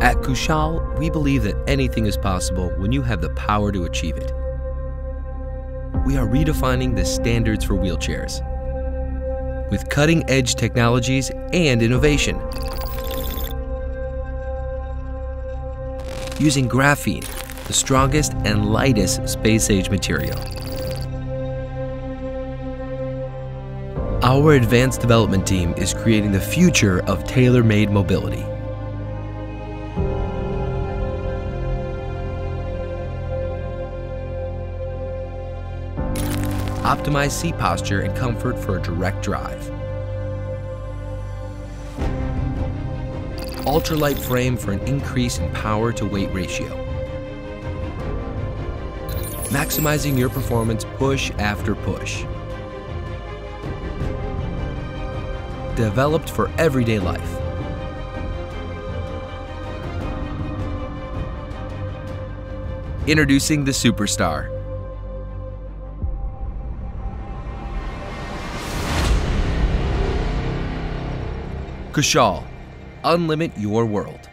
At Küschall, we believe that anything is possible when you have the power to achieve it. We are redefining the standards for wheelchairs with cutting edge technologies and innovation. Using graphene, the strongest and lightest space age material. Our advanced development team is creating the future of tailor made mobility. Optimize seat posture and comfort for a direct drive. Ultralight frame for an increase in power to weight ratio. Maximizing your performance push after push. Developed for everyday life. Introducing the Superstar. Küschall, unlimit your world.